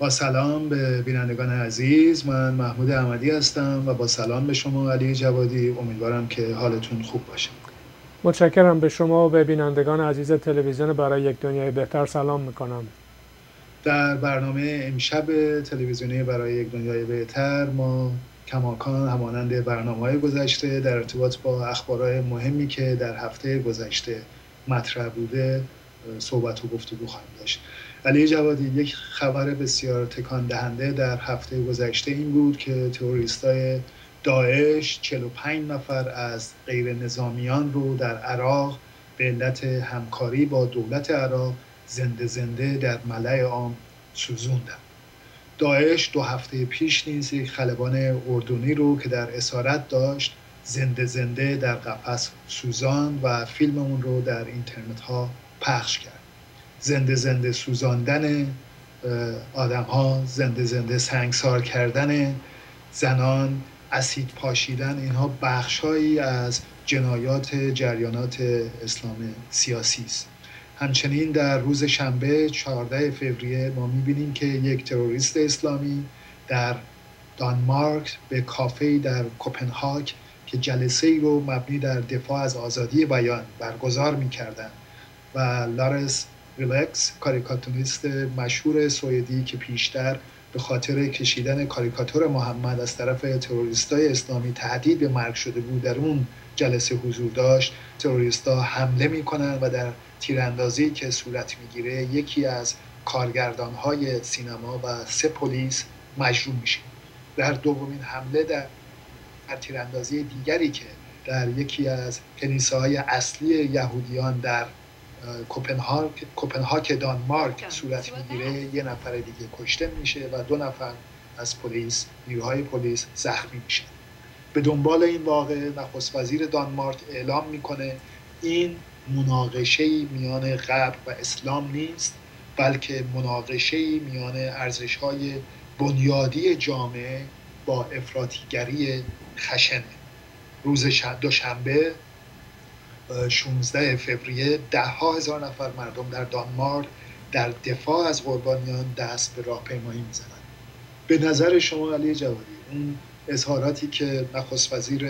با سلام به بینندگان عزیز من محمود احمدی هستم و با سلام به شما علی جوادی. امیدوارم که حالتون خوب باشه. متشکرم به شما و به بینندگان عزیز تلویزیون برای یک دنیای بهتر سلام می‌کنم. در برنامه امشب تلویزیونی برای یک دنیای بهتر ما کماکان همانند برنامه های گذشته در ارتباط با اخبارهای مهمی که در هفته گذشته مطرح بوده صحبت و گفتگو خواهیم داشت. علی جوادی یک خبر بسیار تکان دهنده در هفته گذشته این بود که های داعش 45 نفر از غیر نظامیان رو در عراق به علت همکاری با دولت عراق زنده زنده در ملع عام سوزوندن داعش دو هفته پیش نیز یک خلبان اردنی رو که در اسارت داشت زنده زنده در قفس سوزان و فیلم اون رو در اینترنت ها پخش کرد. زنده زنده سوزاندن آدم ها زنده زنده سنگسار کردن زنان اسید پاشیدن اینها بخشهایی از جنایات جریانات اسلام سیاسی است. همچنین در روز شنبه 14 فوریه ما می‌بینیم که یک تروریست اسلامی در دانمارک به کافه در کوپنهاگ که جلسه ای رو مبنی در دفاع از آزادی بیان برگزار می‌کردن و لارس ریلکس کاریکاتونیست مشهور سوئدی که پیشتر به خاطر کشیدن کاریکاتور محمد از طرف تروریستای اسلامی تهدید به مرگ شده بود در اون جلسه حضور داشت. تروریستا حمله می‌کنن و در تیراندازی که صورت می‌گیره یکی از کارگردان های سینما و سه پلیس مجروم میشه. در دومین حمله در تیراندازی دیگری که در یکی از کنیسه اصلی یهودیان در کوپنهاگ دانمارک صورت می‌گیره. یه نفر دیگه کشته میشه و دو نفر از پلیس نیروهای پلیس زخمی میشه به دنبال این واقع نخست وزیر دانمارک اعلام می‌کنه این مناقشه میان غرب و اسلام نیست بلکه مناقشه میان ارزش های بنیادی جامعه با افراطیگری خشنه روز دوشنبه 16 فوریه ده ها هزار نفر مردم در دانمارک در دفاع از قربانیان دست به راهپیمایی می‌زنند. به نظر شما علی جوادی اون اظهاراتی که نخست وزیر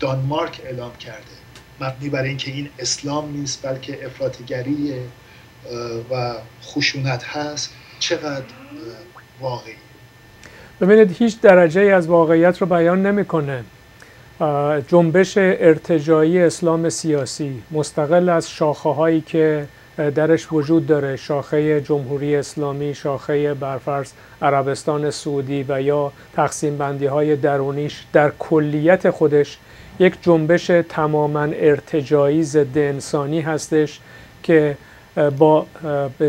دانمارک اعلام کرده مبنی بر اینکه این اسلام نیست بلکه افراطگری و خشونت هست چقدر واقعی؟ ببینید هیچ درجه از واقعیت رو بیان نمی‌کنه. جنبش ارتجایی اسلام سیاسی مستقل از شاخه هایی که درش وجود داره شاخه جمهوری اسلامی شاخه برفرض عربستان سعودی و یا تقسیم بندی های درونیش در کلیت خودش یک جنبش تماما ارتجایی ضد انسانی هستش که با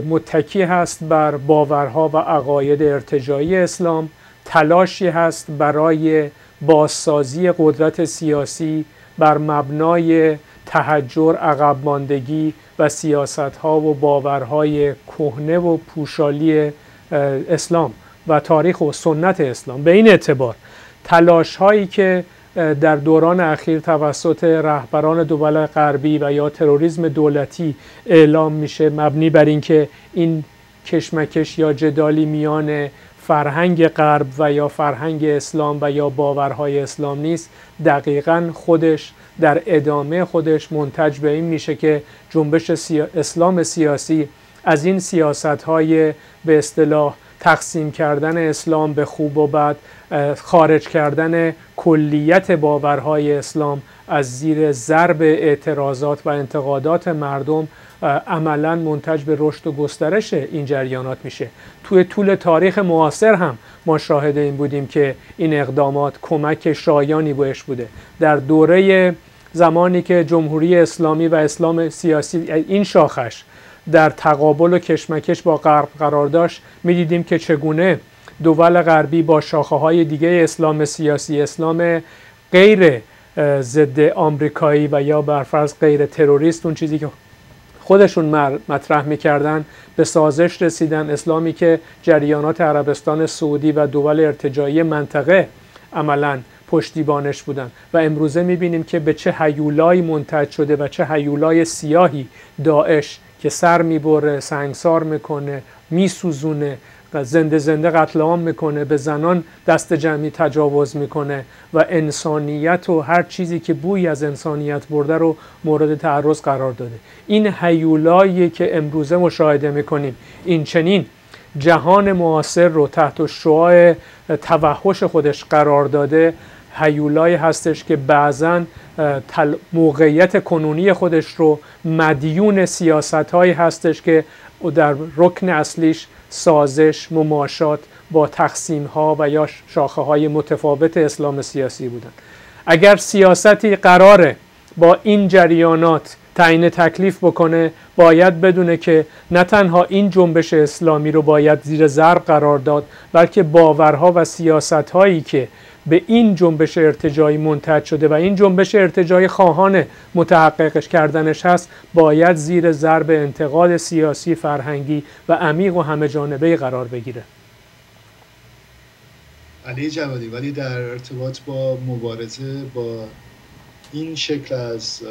متکی هست بر باورها و عقاید ارتجایی اسلام تلاشی هست برای بازسازی قدرت سیاسی بر مبنای تهجر عقب ماندگی و سیاست ها و باورهای کهنه و پوشالی اسلام و تاریخ و سنت اسلام. به این اعتبار تلاش هایی که در دوران اخیر توسط رهبران دول غربی و یا تروریسم دولتی اعلام میشه مبنی بر اینکه این کشمکش یا جدالی میان فرهنگ غرب و یا فرهنگ اسلام و یا باورهای اسلام نیست دقیقا خودش در ادامه خودش منتج به این میشه که جنبش اسلام سیاسی از این سیاست های به اصطلاح تقسیم کردن اسلام به خوب و بد خارج کردن کلیت باورهای اسلام از زیر ضرب اعتراضات و انتقادات مردم عملا منتج به رشد و گسترش این جریانات میشه. توی طول تاریخ معاصر هم ما شاهد این بودیم که این اقدامات کمک شایانی بهش بوده. در دوره زمانی که جمهوری اسلامی و اسلام سیاسی این شاخش در تقابل و کشمکش با غرب قرار داشت می‌دیدیم که چگونه دول غربی با شاخه های دیگه اسلام سیاسی اسلام غیر ضد آمریکایی و یا برفرض غیر تروریست اون چیزی که خودشون مطرح می‌کردن به سازش رسیدن. اسلامی که جریانات عربستان سعودی و دول ارتجایی منطقه عملا پشتیبانش بودن. و امروزه می‌بینیم که به چه هیولایی منتج شده و چه هیولای سیاهی داعش که سر می‌بره سنگسار می‌کنه میسوزونه. زنده زنده قتل عام می‌کنه به زنان دست جمعی تجاوز می‌کنه و انسانیت و هر چیزی که بوی از انسانیت برده رو مورد تعرض قرار داده. این حیولایی که امروزه مشاهده می‌کنیم این چنین جهان معاصر رو تحت شعاع توحش خودش قرار داده. هیولایی هستش که بعضا موقعیت کنونی خودش رو مدیون سیاست هایی هستش که در رکن اصلیش سازش مماشات با تقسیم ها و یا شاخه های متفاوت اسلام سیاسی بودن اگر سیاستی قراره با این جریانات تعیین تکلیف بکنه باید بدونه که نه تنها این جنبش اسلامی رو باید زیر ضرب قرار داد بلکه باورها و سیاست هایی که به این جنبش ارتجایی منتج شده و این جنبش ارتجایی خواهان متحققش کردنش هست باید زیر ضرب انتقاد سیاسی فرهنگی و عمیق و همه جانبه قرار بگیره. علی جوادی ولی در ارتباط با مبارزه با این شکل از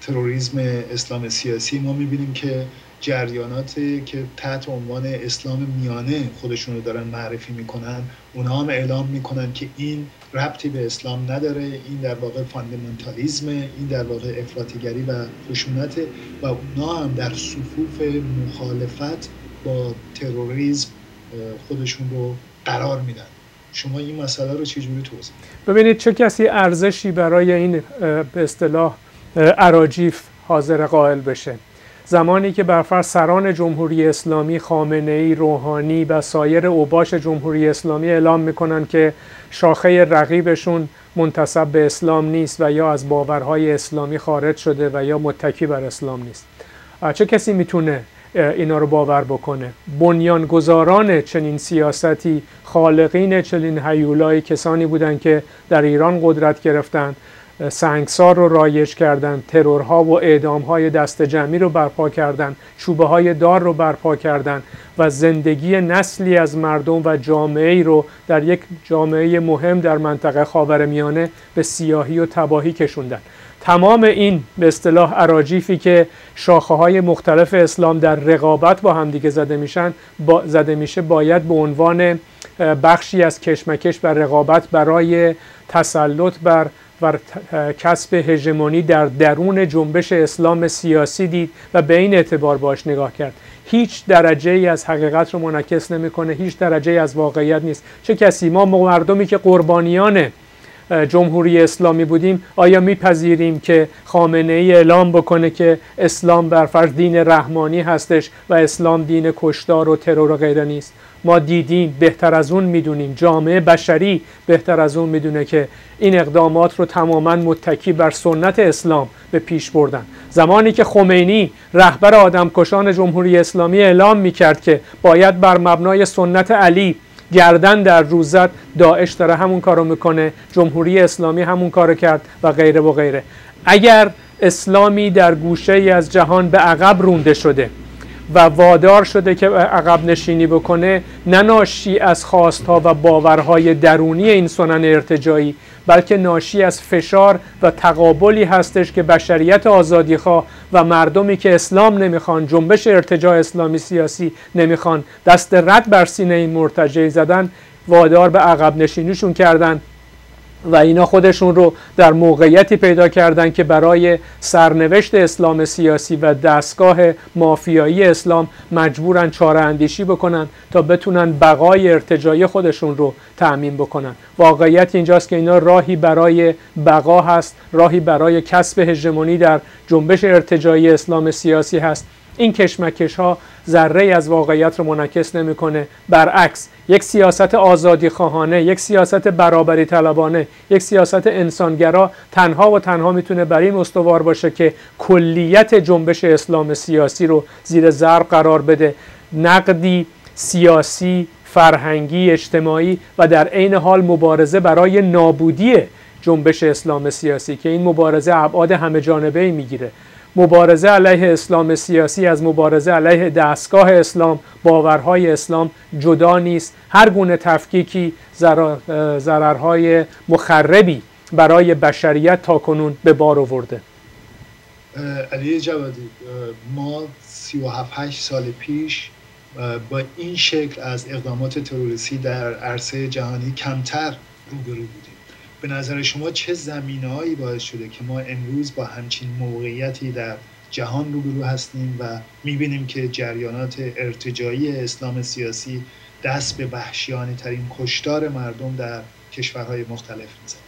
تروریسم اسلام سیاسی ما می‌بینیم که جریاناتی که تحت عنوان اسلام میانه خودشون رو دارن معرفی می‌کنن اونها هم اعلام می‌کنن که این ربطی به اسلام نداره این در واقع fundamentalism این در واقع افراطیگری و خشونت و اونها هم در صفوف مخالفت با تروریسم خودشون رو قرار میدن. شما این مسئله رو چجوری توضیح ببینید چه کسی ارزشی برای این به اصطلاح عراجیف حاضر قائل بشه. زمانی که برفر سران جمهوری اسلامی خامنه ای روحانی و سایر اوباش جمهوری اسلامی اعلام می‌کنن که شاخه رقیبشون منتصب به اسلام نیست و یا از باورهای اسلامی خارج شده و یا متکی بر اسلام نیست. چه کسی می‌تونه اینا رو باور بکنه؟ بنیانگذاران چنین سیاستی خالقین چنین حیولای کسانی بودند که در ایران قدرت گرفتند سنگسار رو رایج کردن ترورها و اعدامهای دست جمعی رو برپا کردن چوبه های دار رو برپا کردن و زندگی نسلی از مردم و جامعه رو در یک جامعه مهم در منطقه خاورمیانه به سیاهی و تباهی کشوندن. تمام این به اصطلاح عراجیفی که شاخه های مختلف اسلام در رقابت با همدیگه زده میشن با زده میشه باید به عنوان بخشی از کشمکش و رقابت برای تسلط بر و کسب هژمونی در درون جنبش اسلام سیاسی دید و به این اعتبار باش نگاه کرد. هیچ درجه ای از حقیقت رو منعکس نمی‌کنه هیچ درجه ای از واقعیت نیست. چه کسی؟ ما مردمی که قربانیان جمهوری اسلامی بودیم آیا میپذیریم که خامنه ای اعلام بکنه که اسلام بر فرض دین رحمانی هستش و اسلام دین کشتار و ترور و غیره نیست؟ ما دیدیم بهتر از اون می‌دونیم. جامعه بشری بهتر از اون می‌دونه که این اقدامات رو تماما متکی بر سنت اسلام به پیش بردن. زمانی که خمینی رهبر آدمکشان جمهوری اسلامی اعلام می‌کرد که باید بر مبنای سنت علی گردن در روزت داعش داره همون کارو می‌کنه جمهوری اسلامی همون کارو کرد و غیره و غیره. اگر اسلامی در گوشه ای از جهان به عقب رونده شده و وادار شده که عقب نشینی بکنه نه ناشی از خواستها و باورهای درونی این سنن ارتجایی بلکه ناشی از فشار و تقابلی هستش که بشریت آزادیخواه و مردمی که اسلام نمی‌خوان جنبش ارتجاع اسلامی سیاسی نمی‌خوان دست رد بر سینه این مرتجعی زدن وادار به عقب نشینیشون کردن. و اینا خودشون رو در موقعیتی پیدا کردن که برای سرنوشت اسلام سیاسی و دستگاه مافیایی اسلام مجبورن چاره اندیشی بکنن تا بتونن بقای ارتجای خودشون رو تأمین بکنن. واقعیت اینجاست که اینا راهی برای بقا هست راهی برای کسب هژمونی در جنبش ارتجایی اسلام سیاسی هست. این کشمکش ها ذره از واقعیت رو منعکس نمی‌کنه. برعکس یک سیاست آزادی خواهانه یک سیاست برابری طلبانه یک سیاست انسانگرا تنها و تنها می‌تونه بر این استوار باشه که کلیت جنبش اسلام سیاسی رو زیر ضرب قرار بده. نقدی سیاسی فرهنگی اجتماعی و در عین حال مبارزه برای نابودی جنبش اسلام سیاسی که این مبارزه ابعاد همه جانبه می‌گیره. مبارزه علیه اسلام سیاسی از مبارزه علیه دستگاه اسلام باورهای اسلام جدا نیست. هر گونه تفکیکی ضررهای مخربی برای بشریت تا کنون به بار آورده. علی جوادی ما 37 سال پیش با این شکل از اقدامات تروریستی در عرصه جهانی کمتر روبرو بودیم. به نظر شما چه زمینه‌هایی باعث شده که ما امروز با همچین موقعیتی در جهان روبرو هستیم و می‌بینیم که جریانات ارتجایی اسلام سیاسی دست به وحشیانه ترین کشتار مردم در کشورهای مختلف میزن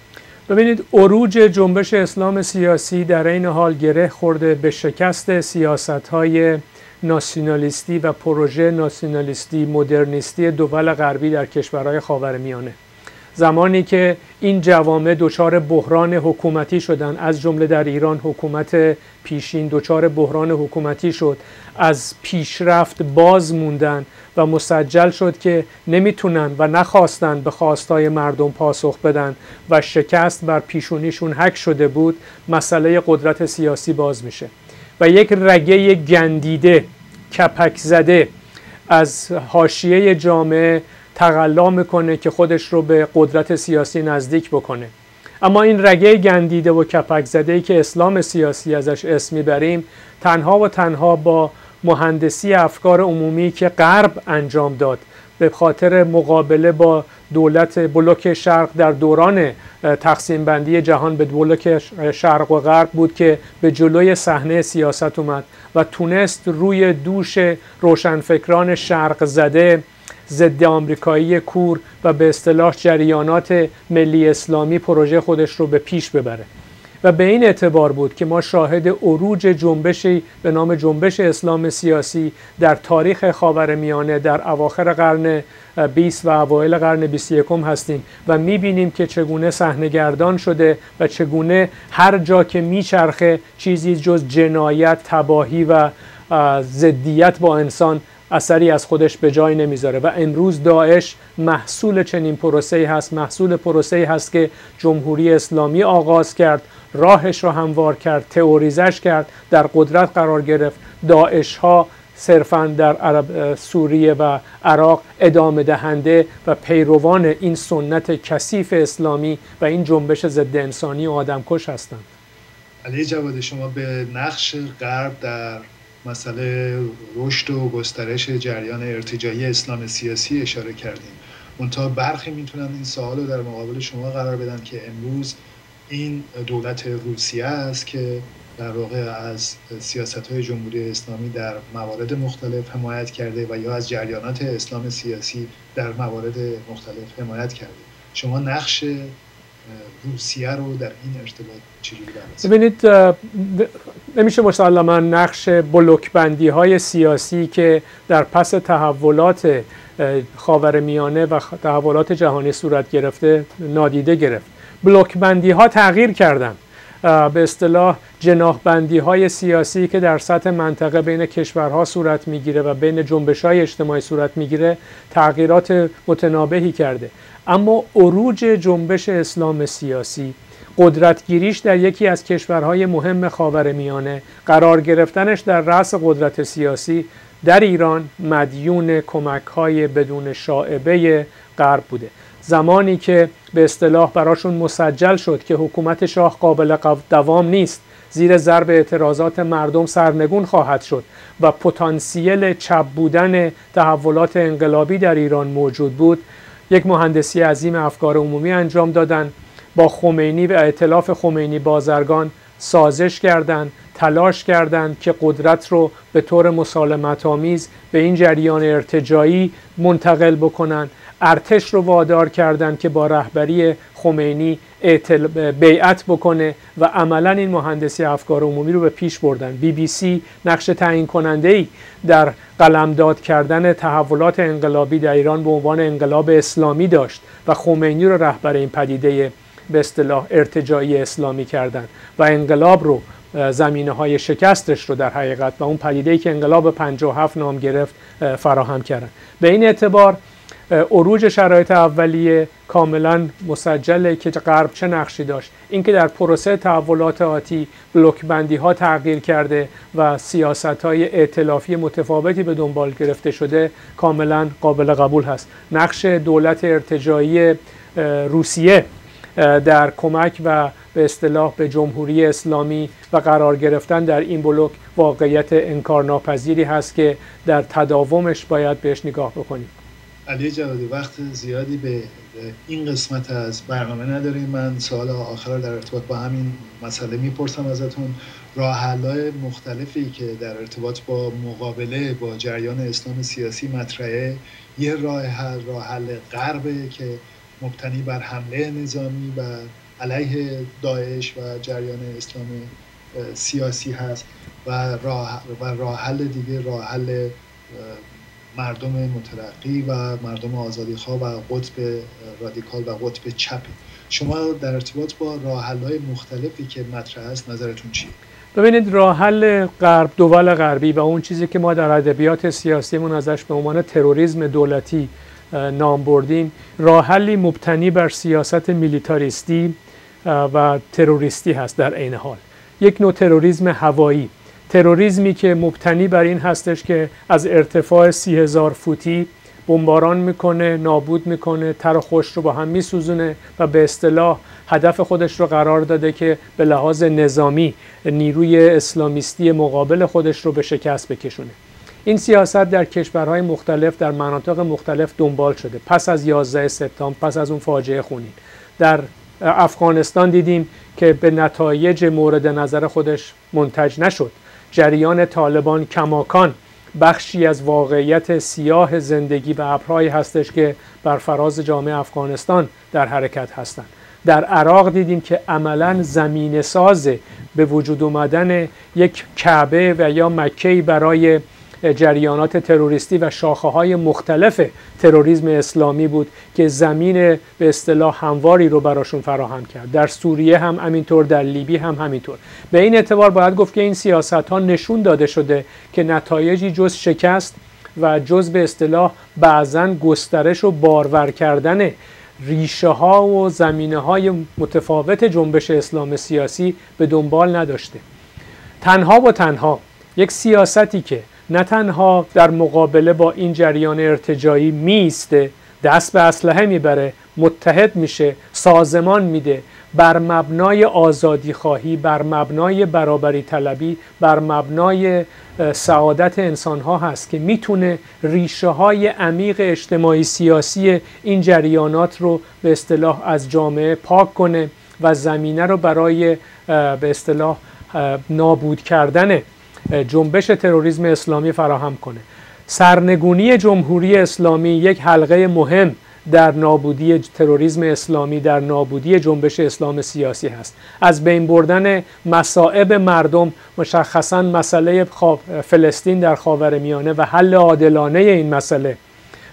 ببینید عروج جنبش اسلام سیاسی در این حال گره خورده به شکست سیاست های ناسیونالیستی و پروژه ناسیونالیستی مدرنیستی دول غربی در کشورهای خاورمیانه. زمانی که این جوامع دچار بحران حکومتی شدن از جمله در ایران حکومت پیشین دچار بحران حکومتی شد از پیشرفت باز موندن و مسجل شد که نمی‌تونن و نخواستن به خواستای مردم پاسخ بدن و شکست بر پیشونیشون حک شده بود مسئله قدرت سیاسی باز میشه. و یک رگه گندیده کپک زده از حاشیه جامعه تقلا می‌کنه که خودش رو به قدرت سیاسی نزدیک بکنه. اما این رگه گندیده و کپک زده ای که اسلام سیاسی ازش اسم می‌بریم تنها و تنها با مهندسی افکار عمومی که غرب انجام داد به خاطر مقابله با دولت بلوک شرق در دوران تقسیم بندی جهان به بلوک شرق و غرب بود که به جلوی صحنه سیاست اومد و تونست روی دوش روشنفکران شرق زده ضد آمریکایی کور و به اصطلاح جریانات ملی اسلامی پروژه خودش رو به پیش ببره. و به این اعتبار بود که ما شاهد عروج جنبشی به نام جنبش اسلام سیاسی در تاریخ خاورمیانه در اواخر قرن 20 و اوایل قرن 21 هستیم و می‌بینیم که چگونه صحنهگردان شده و چگونه هر جا که میچرخه چیزی جز جنایت تباهی و ضدیت با انسان اثری از خودش به جای نمی‌ذاره و امروز داعش محصول چنین پروسه هست محصول پروسه هست که جمهوری اسلامی آغاز کرد راهش رو هموار کرد تئوریزش کرد در قدرت قرار گرفت. داعش ها صرفا در عرب سوریه و عراق ادامه دهنده و پیروان این سنت کثیف اسلامی و این جنبش ضد انسانی و آدمکش هستند. علی جواد شما به نقش غرب در مسئله رشد و گسترش جریان ارتجایی اسلام سیاسی اشاره کردیم. منتها برخی می‌تونن این سوال رو در مقابل شما قرار بدن که امروز این دولت روسیه است که در واقع از سیاست های جمهوری اسلامی در موارد مختلف حمایت کرده و یا از جریانات اسلام سیاسی در موارد مختلف حمایت کرده. شما نقش روسیه رو در این ارتباط چجوری ببینید نمیشه مسلما نقش بلوک بندی های سیاسی که در پس تحولات خاورمیانه و تحولات جهانی صورت گرفته نادیده گرفت. بلوک بندی ها تغییر کردند به اصطلاح جناح بندی های سیاسی که در سطح منطقه بین کشورها صورت می‌گیره و بین جنبش های اجتماعی صورت می‌گیره تغییرات متنابهی کرده. اما عروج جنبش اسلام سیاسی قدرتگیریش در یکی از کشورهای مهم خاورمیانه قرار گرفتنش در رأس قدرت سیاسی در ایران مدیون کمک های بدون شاعبه غرب بوده. زمانی که به اصطلاح براشون مسجل شد که حکومت شاه قابل دوام نیست زیر ضرب اعتراضات مردم سرنگون خواهد شد و پتانسیل چپ بودن تحولات انقلابی در ایران موجود بود. یک مهندسی عظیم افکار عمومی انجام دادن با خمینی و ائتلاف خمینی بازرگان سازش کردند تلاش کردند که قدرت رو به طور مسالمت آمیز به این جریان ارتجایی منتقل بکنند. ارتش رو وادار کردند که با رهبری خمینی بیعت بکنه و عملا این مهندسی افکار عمومی رو به پیش بردن. بی بی سی نقش تعیین کننده ای در قلمداد کردن تحولات انقلابی در ایران به عنوان انقلاب اسلامی داشت و خمینی رو رهبر این پدیده به اصطلاح ارتجایی اسلامی کردن و انقلاب رو زمینه های شکستش رو در حقیقت و اون پدیده ای که انقلاب 57 نام گرفت فراهم کردن. به این اعتبار عروج شرایط اولیه کاملا مسجله که غرب چه نقشی داشت. اینکه در پروسه تحولات آتی بلوک بندی ها تغییر کرده و سیاست های ائتلافی متفاوتی به دنبال گرفته شده کاملا قابل قبول هست. نقش دولت ارتجایی روسیه در کمک و به اصطلاح به جمهوری اسلامی و قرار گرفتن در این بلوک واقعیت انکارناپذیری هست که در تداومش باید بهش نگاه بکنیم. علی جوادی وقت زیادی به این قسمت از برنامه نداریم. من سوال آخر در ارتباط با همین مسئله می‌پرسم ازتون. راه مختلفی که در ارتباط با مقابله با جریان اسلام سیاسی مطرحه یه راه حل راه حل غربه که مبتنی بر حمله نظامی و علیه داعش و جریان اسلام سیاسی هست و راه, و راه حل دیگه راه حل مردم مترقی و مردم آزادی خواه و قطب رادیکال و قطب چپ شما در ارتباط با راه های مختلفی که مطرح است نظرتون چیه؟ ببینید راه حل غرب دول غربی و اون چیزی که ما در ادبیات سیاسیمون ازش به عنوان تروریسم دولتی نام بردیم راه حلی مبتنی بر سیاست میلیتاریستی و تروریستی هست در عین حال. یک نوع تروریسم هوایی. تروریسمی که مبتنی بر این هستش که از ارتفاع سی هزار فوتی بمباران می‌کنه نابود می‌کنه تر خوش رو با هم میسوزونه و به اصطلاح هدف خودش رو قرار داده که به لحاظ نظامی نیروی اسلامیستی مقابل خودش رو به شکست بکشونه. این سیاست در کشورهای مختلف در مناطق مختلف دنبال شده. پس از 11 سپتامبر پس از اون فاجعه خونین. در افغانستان دیدیم که به نتایج مورد نظر خودش منتج نشد. جریان طالبان کماکان بخشی از واقعیت سیاه زندگی و ابرهایی هستش که بر فراز جامعه افغانستان در حرکت هستند. در عراق دیدیم که عملا زمین ساز به وجود اومدن یک کعبه و یا مکهی برای جریانات تروریستی و شاخه های مختلف تروریسم اسلامی بود که زمین به اصطلاح همواری رو براشون فراهم کرد. در سوریه هم همینطور در لیبی هم همینطور. به این اعتبار باید گفت که این سیاست ها نشون داده شده که نتایجی جز شکست و جز به اصطلاح بعضا گسترش و بارور کردن ریشه ها و زمینه های متفاوت جنبش اسلام سیاسی به دنبال نداشته. تنها و تنها یک سیاستی که نه تنها در مقابله با این جریان ارتجایی میسته دست به اسلحه می‌بره متحد میشه سازمان میده بر مبنای آزادی خواهی بر مبنای برابری طلبی بر مبنای سعادت انسان ها هست که می‌تونه ریشه های عمیق اجتماعی سیاسی این جریانات رو به اصطلاح از جامعه پاک کنه و زمینه رو برای به اصطلاح نابود کردن جنبش تروریسم اسلامی فراهم کنه. سرنگونی جمهوری اسلامی یک حلقه مهم در نابودی تروریسم اسلامی در نابودی جنبش اسلام سیاسی هست. از بین بردن مصائب مردم مشخصا مسئله فلسطین در خاورمیانه و حل عادلانه این مسئله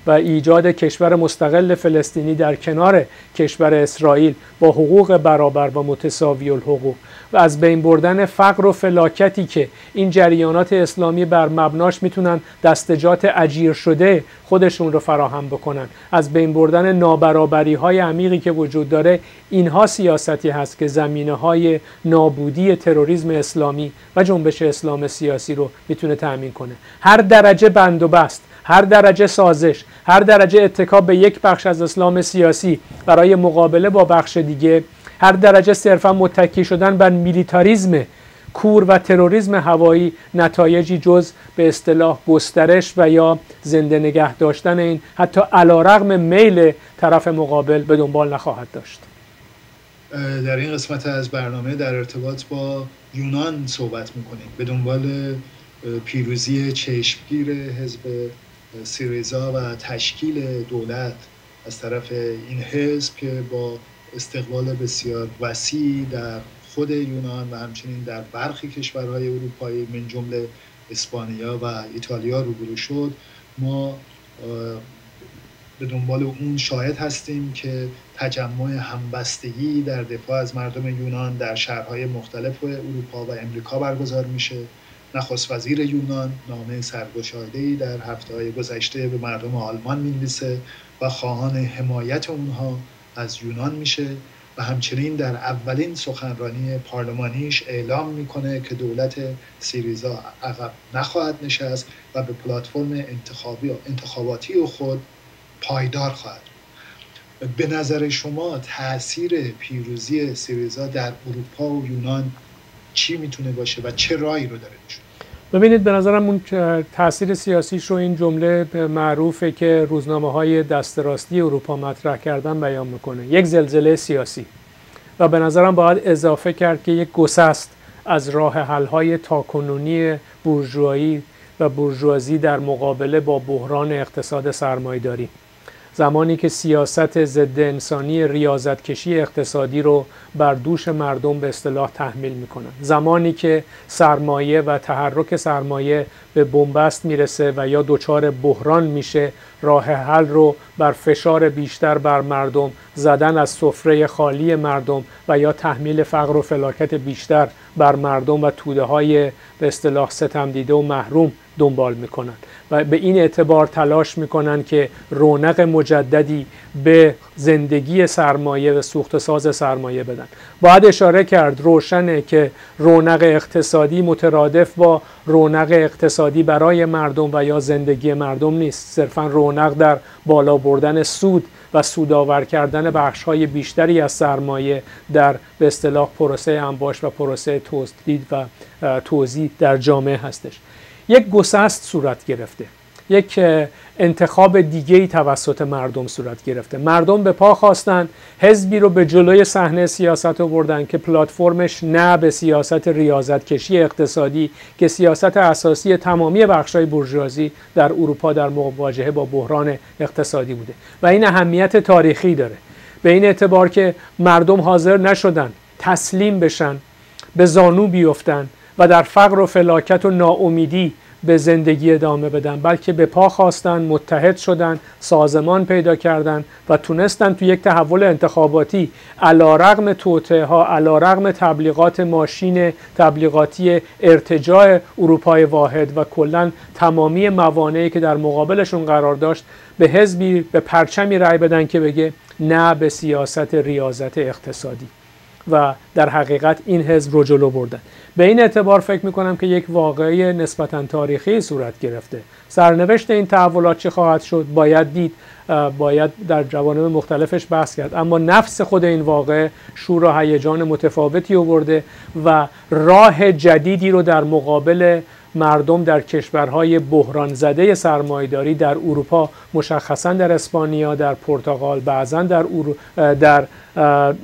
و ایجاد کشور مستقل فلسطینی در کنار کشور اسرائیل با حقوق برابر و متساوی الحقوق. و از بین بردن فقر و فلاکتی که این جریانات اسلامی بر مبناش می‌تونن دستجات اجیر شده خودشون رو فراهم بکنن. از بین بردن نابرابری های عمیقی که وجود داره اینها سیاستی هست که زمینه های نابودی تروریسم اسلامی و جنبش اسلام سیاسی رو می‌تونه تأمین کنه. هر درجه بند و بست هر درجه سازش هر درجه اتکاب به یک بخش از اسلام سیاسی برای مقابله با بخش دیگه هر درجه صرفا متکی شدن بر میلیتاریزم کور و تروریسم هوایی نتایجی جز به اصطلاح گسترش و یا زنده نگه داشتن این حتی علا رغم میل طرف مقابل به دنبال نخواهد داشت. در این قسمت از برنامه در ارتباط با یونان صحبت می‌کنیم. به دنبال پیروزی چشمگیر حزب سیریزا و تشکیل دولت از طرف این حزب که با استقبال بسیار وسیع در خود یونان و همچنین در برخی کشورهای اروپایی من جمله اسپانیا و ایتالیا روبرو شد ما به دنبال اون شاهد هستیم که تجمع همبستگی در دفاع از مردم یونان در شهرهای مختلف اروپا و امریکا برگزار میشه. نخست وزیر یونان نامه سرگشاده‌ای در هفته های گذشته به مردم آلمان می‌نویسه و خواهان حمایت اونها از یونان میشه و همچنین در اولین سخنرانی پارلمانیش اعلام می‌کنه که دولت سیریزا عقب نخواهد نشست و به پلتفرم انتخابی و انتخاباتی خود پایدار خواهد به نظر شما تاثیر پیروزی سیریزا در اروپا و یونان چی می‌تونه باشه و چه رایی رو داره نشون ببینید به نظرم اون تاثیر سیاسیش رو این جمله معروفه که روزنامه های دست راستی اروپا مطرح کردن بیان می‌کنه. یک زلزله سیاسی. و به نظرم باید اضافه کرد که یک گسست از راه حل های تاکنونی بورژوایی و بورژوازی در مقابله با بحران اقتصاد سرمایداری زمانی که سیاست ضد انسانی ریاضت کشی اقتصادی رو بر دوش مردم به اصطلاح تحمیل می‌کنن زمانی که سرمایه و تحرک سرمایه به بنبست می‌رسه و یا دچار بحران میشه راه حل رو بر فشار بیشتر بر مردم زدن از سفره خالی مردم و یا تحمیل فقر و فلاکت بیشتر بر مردم و توده های به اصطلاح ستم دیده و محروم دنبال می‌کنن و به این اعتبار تلاش می‌کنن که رونق مجددی به زندگی سرمایه و سوخت ساز سرمایه بدن. باید اشاره کرد روشنه که رونق اقتصادی مترادف با رونق اقتصادی برای مردم و یا زندگی مردم نیست. صرفا رونق در بالا بردن سود و سودآور کردن بخش های بیشتری از سرمایه در به اصطلاح پروسه انباش و پروسه توسدید و توزیع در جامعه هستش. یک گسست صورت گرفته. یک انتخاب دیگه ای توسط مردم صورت گرفته. مردم به پا خواستن حزبی رو به جلوی صحنه سیاست بردن که پلتفرمش نه به سیاست ریاضت کشی اقتصادی که سیاست اساسی تمامی بخشای بورژوازی در اروپا در مواجهه با بحران اقتصادی بوده. و این اهمیت تاریخی داره. به این اعتبار که مردم حاضر نشدن تسلیم بشن به زانو بیفتن و در فقر و فلاکت و ناامیدی به زندگی ادامه بدن بلکه به پا خواستن متحد شدن سازمان پیدا کردن و تونستن تو یک تحول انتخاباتی علا رغم توته ها علا رغم تبلیغات ماشین تبلیغاتی ارتجاع اروپای واحد و کلا تمامی موانعی که در مقابلشون قرار داشت به حزبی به پرچمی رأی بدن که بگه نه به سیاست ریاضت اقتصادی. و در حقیقت این حزب رو جلو بردن به این اعتبار فکر می‌کنم که یک واقعی نسبتا تاریخی صورت گرفته. سرنوشت این تحولات چه خواهد شد؟ باید دید باید در جوانب مختلفش بحث کرد. اما نفس خود این واقع شور و هیجان متفاوتی آورده و راه جدیدی رو در مقابل مردم در کشورهای بحران زده سرمایداری در اروپا مشخصا در اسپانیا در پرتغال بعضا در, در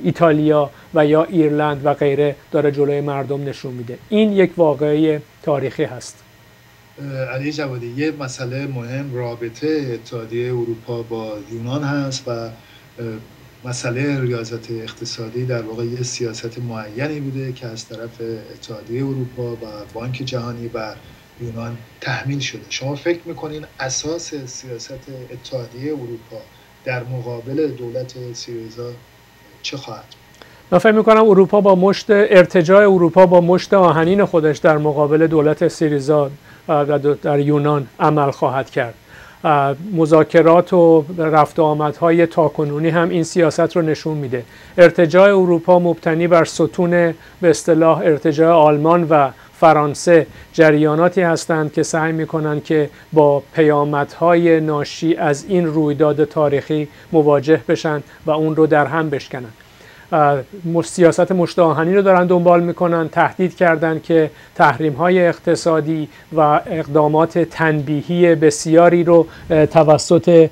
ایتالیا و یا ایرلند و غیره داره جلوی مردم نشون میده. این یک واقعه تاریخی هست. علی جوادی یه مسئله مهم رابطه اتحادیه اروپا با یونان هست و مسئله ریاضت اقتصادی در واقع یه سیاست معینی بوده که از طرف اتحادیه اروپا و بانک جهانی بر یونان تحمیل شده. شما فکر می‌کنین اساس سیاست اتحادیه اروپا در مقابل دولت سیریزا چه خواهد من فکر می‌کنم اروپا با مشت ارتجاع اروپا با مشت آهنین خودش در مقابل دولت سیریزا در یونان عمل خواهد کرد. مذاکرات و رفت آمدهای تاکنونی هم این سیاست رو نشون میده. ارتجاع اروپا مبتنی بر ستون به اصطلاح ارتجاع آلمان و فرانسه جریاناتی هستند که سعی می‌کنند که با پیامدهای ناشی از این رویداد تاریخی مواجه بشن و اون رو در هم بشکنن. سیاست مشتاهنی رو دارن دنبال می‌کنن تهدید کردن که تحریم های اقتصادی و اقدامات تنبیهی بسیاری رو توسط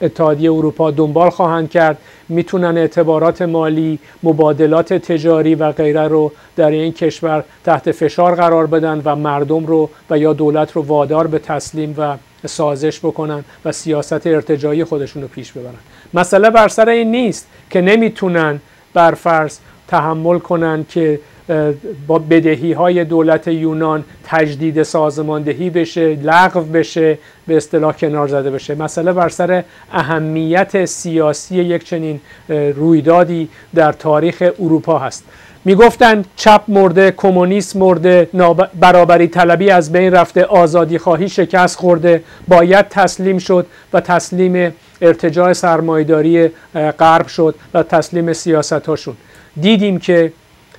اتحادیه اروپا دنبال خواهند کرد. می‌تونن اعتبارات مالی مبادلات تجاری و غیره رو در این کشور تحت فشار قرار بدن و مردم رو و یا دولت رو وادار به تسلیم و سازش بکنن و سیاست ارتجایی خودشون رو پیش ببرن. مسئله بر سر این نیست که نمی‌تونن بر فرض تحمل کنند که با بدهی های دولت یونان تجدید سازماندهی بشه لغو بشه به اصطلاح کنار زده بشه. مسئله بر سر اهمیت سیاسی یک چنین رویدادی در تاریخ اروپا هست. می‌گفتند چپ مرده کمونیسم مرده برابری طلبی از بین رفته آزادی خواهی شکست خورده باید تسلیم شد و تسلیم ارتجاع سرمایداری غرب شد و تسلیم سیاست هاشون دیدیم که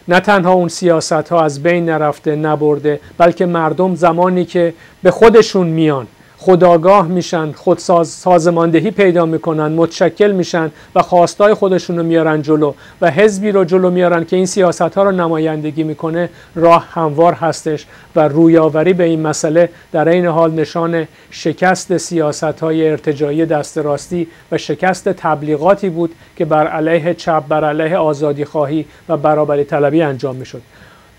نه تنها اون سیاست ها از بین نرفته نبرده بلکه مردم زمانی که به خودشون میان خداگاه میشن خود سازماندهی پیدا می‌کنن متشکل میشن و خواستای خودشون میارن جلو و حزبی رو جلو میارن که این سیاست ها رو نمایندگی می‌کنه راه هموار هستش و رویاوری به این مسئله در این حال نشان شکست سیاست های ارتجایی دست راستی و شکست تبلیغاتی بود که بر علیه چپ بر علیه آزادی خواهی و برابری طلبی انجام می‌شد.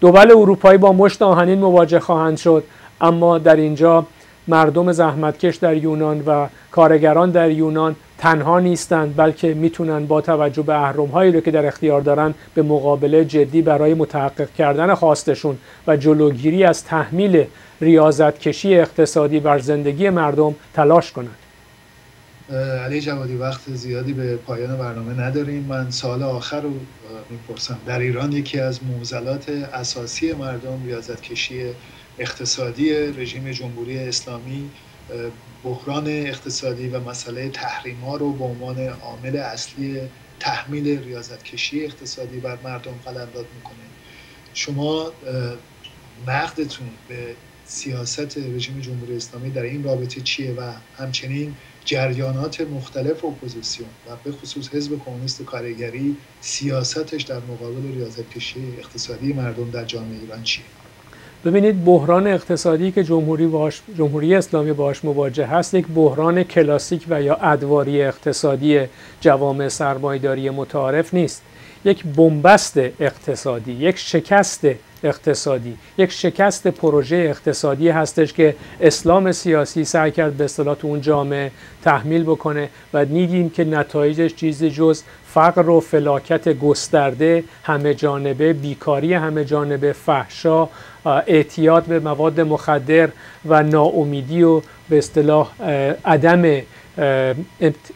دول اروپایی با مشت آهنین مواجه خواهند شد اما در اینجا مردم زحمتکش در یونان و کارگران در یونان تنها نیستند بلکه می‌تونن با توجه به اهرم هایی رو که در اختیار دارن به مقابله جدی برای متحقق کردن خواستشون و جلوگیری از تحمیل ریاضت کشی اقتصادی بر زندگی مردم تلاش کنند. علی جوادی وقت زیادی به پایان برنامه نداریم. من سال آخر رو می‌پرسم. در ایران یکی از معضلات اساسی مردم ریاضت کشی اقتصادی رژیم جمهوری اسلامی بحران اقتصادی و مسئله تحریم ها رو به عنوان عامل اصلی تحمیل ریاضت کشی اقتصادی بر مردم قلمداد می‌کنه. شما نقدتون به سیاست رژیم جمهوری اسلامی در این رابطه چیه و همچنین جریانات مختلف اپوزیسیون و به خصوص حزب کمونیست کارگری سیاستش در مقابل ریاضت کشی اقتصادی مردم در جامعه ایران چیه؟ ببینید بحران اقتصادی که جمهوری, باش، جمهوری اسلامی باش مواجه هست یک بحران کلاسیک و یا ادواری اقتصادی جوامع سرمایداری متعارف نیست. یک بنبست اقتصادی یک شکست اقتصادی. یک شکست پروژه اقتصادی هستش که اسلام سیاسی سعی کرد به اصطلاح اون جامعه تحمیل بکنه و دیدیم که نتایجش چیزی جز فقر و فلاکت گسترده همه جانبه بیکاری همه جانبه فحشا اعتیاد به مواد مخدر و ناامیدی و به اصطلاح عدم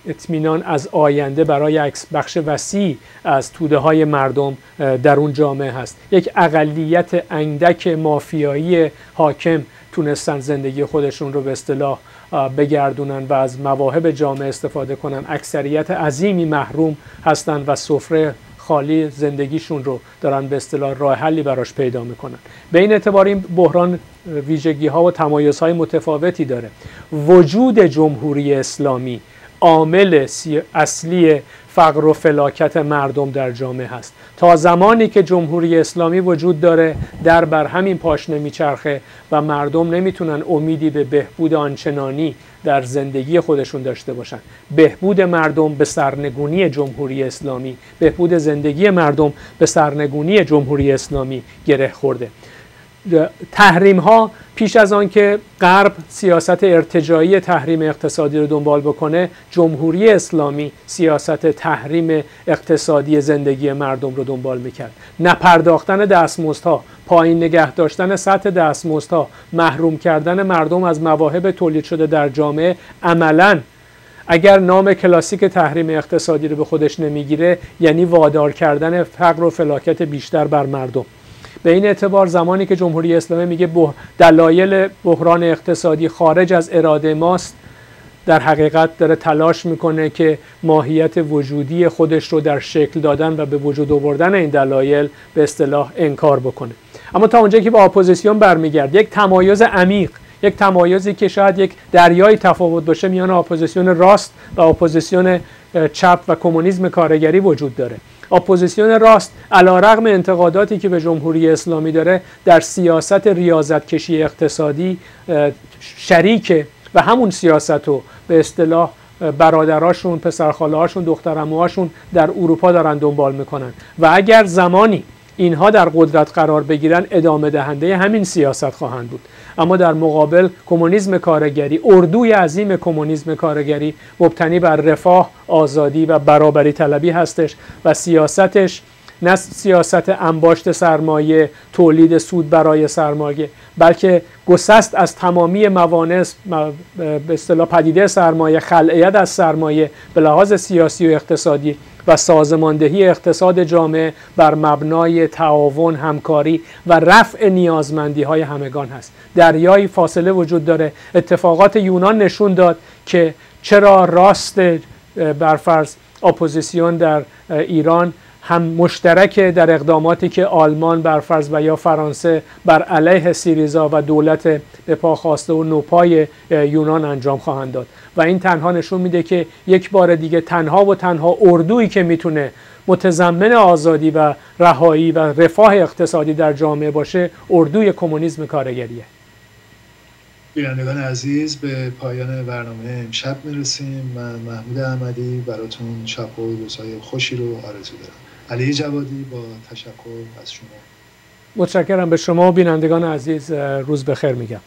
اطمینان از آینده برای بخش وسیع از توده های مردم در اون جامعه هست. یک اقلیت اندک مافیایی حاکم تونستن زندگی خودشون رو به اصطلاح بگردونن و از مواهب جامعه استفاده کنن. اکثریت عظیمی محروم هستند و سفره خالی زندگیشون رو دارن به اصطلاح راه حلی براش پیدا می‌کنن. به این اعتبار این بحران ویژگی ها و تمایز های متفاوتی داره. وجود جمهوری اسلامی عامل اصلی فقر و فلاکت مردم در جامعه هست. تا زمانی که جمهوری اسلامی وجود داره در بر همین پاشنه میچرخه و مردم نمی‌تونن امیدی به بهبود آنچنانی در زندگی خودشون داشته باشن. بهبود مردم به سرنگونی جمهوری اسلامی بهبود زندگی مردم به سرنگونی جمهوری اسلامی گره خورده. تحریم ها پیش از آن که غرب سیاست ارتجایی تحریم اقتصادی رو دنبال بکنه جمهوری اسلامی سیاست تحریم اقتصادی زندگی مردم رو دنبال می‌کرد. نپرداختن دستمزدها پایین نگه داشتن سطح دستمزدها محروم کردن مردم از مواهب تولید شده در جامعه عملا. اگر نام کلاسیک تحریم اقتصادی رو به خودش نمی‌گیره یعنی وادار کردن فقر و فلاکت بیشتر بر مردم. به این اعتبار زمانی که جمهوری اسلامی میگه دلایل بحران اقتصادی خارج از اراده ماست در حقیقت داره تلاش می‌کنه که ماهیت وجودی خودش رو در شکل دادن و به وجود آوردن این دلایل به اصطلاح انکار بکنه. اما تا اونجایی که به اپوزیسیون برمیگرده یک تمایز عمیق یک تمایزی که شاید یک دریای تفاوت باشه میان اپوزیسیون راست و اپوزیسیون چپ و کمونیسم کارگری وجود داره. اپوزیسیون راست علی‌رغم انتقاداتی که به جمهوری اسلامی داره در سیاست ریاضت کشی اقتصادی شریکه و همون سیاست رو به اصطلاح برادراشون، پسرخالهاشون، دخترعموهاشون در اروپا دارن دنبال می‌کنن. و اگر زمانی اینها در قدرت قرار بگیرن ادامه دهنده همین سیاست خواهند بود. اما در مقابل کمونیسم کارگری اردوی عظیم کمونیسم کارگری مبتنی بر رفاه آزادی و برابری طلبی هستش و سیاستش نه سیاست انباشت سرمایه تولید سود برای سرمایه بلکه گسست از تمامی موانع به اصطلاح پدیده سرمایه خلعیت از سرمایه به لحاظ سیاسی و اقتصادی و سازماندهی اقتصاد جامعه بر مبنای تعاون همکاری و رفع نیازمندی های همگان هست. دریایی فاصله وجود داره. اتفاقات یونان نشون داد که چرا راست برفرض اپوزیسیون در ایران هم مشترک در اقداماتی که آلمان بر فرض و یا فرانسه بر علیه سیریزا و دولت به پا خواسته و نوپای یونان انجام خواهند داد. و این تنها نشون میده که یک بار دیگه تنها و تنها اردویی که می‌تونه متضمن آزادی و رهایی و رفاه اقتصادی در جامعه باشه اردوی کمونیسم کارگریه. بینندگان عزیز به پایان برنامه امشب می‌رسیم. من محمود احمدی براتون شب و روزهای خوشی رو آرزو دارم. علی جوادی با تشکر از شما. متشکرم به شما بینندگان عزیز روز بخیر میگم.